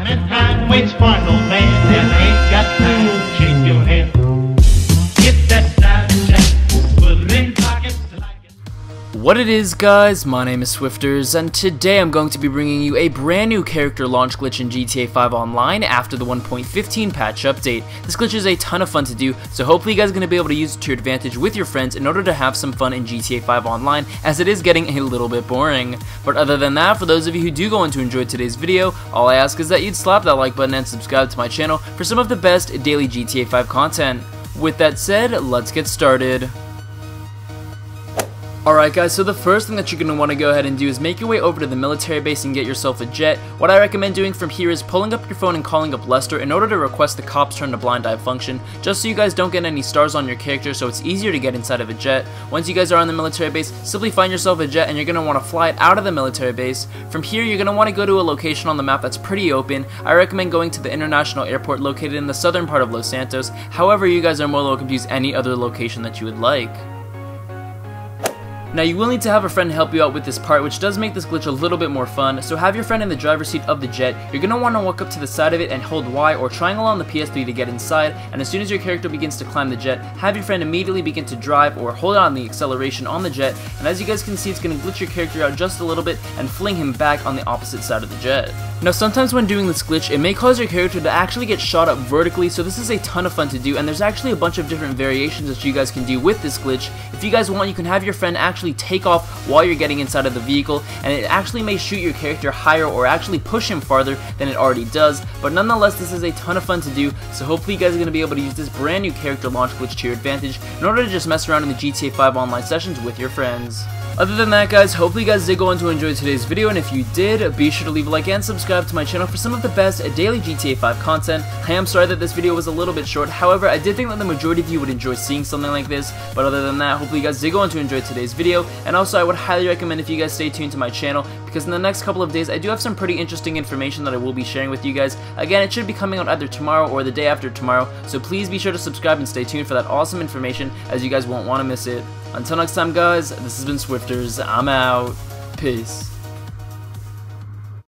Time and time waits for no man and ain't got time What it is guys, my name is Swifterrs, and today I'm going to be bringing you a brand new character launch glitch in GTA 5 Online after the 1.15 patch update. This glitch is a ton of fun to do, so hopefully you guys are going to be able to use it to your advantage with your friends in order to have some fun in GTA 5 Online, as it is getting a little bit boring. But other than that, for those of you who do go on to enjoy today's video, all I ask is that you'd slap that like button and subscribe to my channel for some of the best daily GTA 5 content. With that said, let's get started. Alright guys, so the first thing that you're going to want to go ahead and do is make your way over to the military base and get yourself a jet. What I recommend doing from here is pulling up your phone and calling up Lester in order to request the cops turn to blind eye function, just so you guys don't get any stars on your character so it's easier to get inside of a jet. Once you guys are on the military base, simply find yourself a jet and you're going to want to fly it out of the military base. From here, you're going to want to go to a location on the map that's pretty open. I recommend going to the international airport located in the southern part of Los Santos. However, you guys are more welcome to use any other location that you would like. Now you will need to have a friend help you out with this part which does make this glitch a little bit more fun, so have your friend in the driver's seat of the jet, you're going to want to walk up to the side of it and hold Y or triangle on the PS3 to get inside, and as soon as your character begins to climb the jet, have your friend immediately begin to drive or hold on the acceleration on the jet, and as you guys can see it's going to glitch your character out just a little bit and fling him back on the opposite side of the jet. Now sometimes when doing this glitch, it may cause your character to actually get shot up vertically, so this is a ton of fun to do, and there's actually a bunch of different variations that you guys can do with this glitch. If you guys want, you can have your friend actually take off while you're getting inside of the vehicle, and it actually may shoot your character higher or actually push him farther than it already does, but nonetheless this is a ton of fun to do, so hopefully you guys are going to be able to use this brand new character launch glitch to your advantage in order to just mess around in the GTA 5 online sessions with your friends. Other than that guys, hopefully you guys did go on to enjoy today's video and if you did, be sure to leave a like and subscribe to my channel for some of the best daily GTA 5 content. I am sorry that this video was a little bit short, however I did think that the majority of you would enjoy seeing something like this, but other than that, hopefully you guys did go on to enjoy today's video, and also I would highly recommend if you guys stay tuned to my channel, because in the next couple of days I do have some pretty interesting information that I will be sharing with you guys. Again, it should be coming out either tomorrow or the day after tomorrow, so please be sure to subscribe and stay tuned for that awesome information as you guys won't want to miss it. Until next time guys, this has been Swifterrs, I'm out, peace.